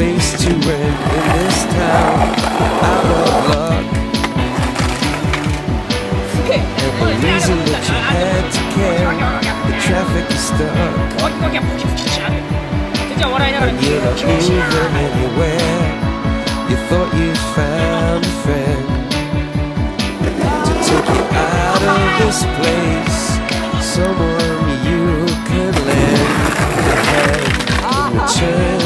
space to rent in this town. Out of luck. And the reason that you had to care, the traffic is stuck. And you're not moving anywhere. You thought you found a friend to take you out of this place. Someone you could lend a hand in return.